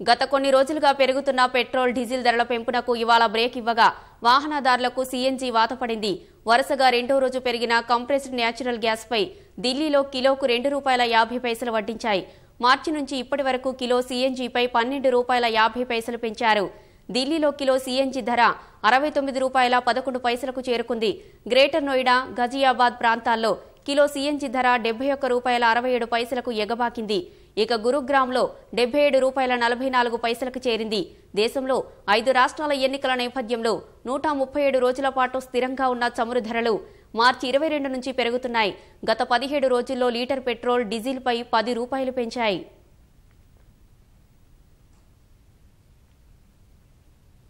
గత కొన్ని రోజులుగా పెరుగుతున్న పెట్రోల్ డీజిల్ ధరల పెంపునకు ఇవాళ బ్రేక్ ఇవ్వగా వాహనదారులకు సీఎన్జీ వాతపడింది వరుసగా రెండో రోజు పెరిగిన కంప్రెస్డ్ న్యాచురల్ గ్యాస్పై ఢిల్లీలో కిలోకు రెండు రూపాయల యాభై పైసలు వడ్డించాయి. మార్చి నుంచి ఇప్పటి వరకు కిలో సీఎన్జీపై పన్నెండు రూపాయల యాభై పైసలు పెంచారు. ఢిల్లీలో కిలో సీఎన్జీ ధర అరవై తొమ్మిది రూపాయల పదకొండు పైసలకు చేరుకుంది. గ్రేటర్ నోయిడా గజియాబాద్ ప్రాంతాల్లో కిలో సీఎన్జీ ధర డెబ్బై ఒక్క రూపాయల అరవై ఏడు పైసలకు ఎగబాకింది. ఇక గురుగ్రామ్లో డెబ్బై ఏడు రూపాయల నలభై నాలుగు పైసలకు చేరింది. దేశంలో ఐదు రాష్ట్రాల ఎన్నికల నేపథ్యంలో నూట ముప్పై ఏడు రోజుల పాటు స్థిరంగా ఉన్న చమురు ధరలు మార్చి ఇరవై రెండు నుంచి పెరుగుతున్నాయి. గత పదిహేడు రోజుల్లో లీటర్ పెట్రోల్ డీజిల్పై పది రూపాయలు పెంచాయి.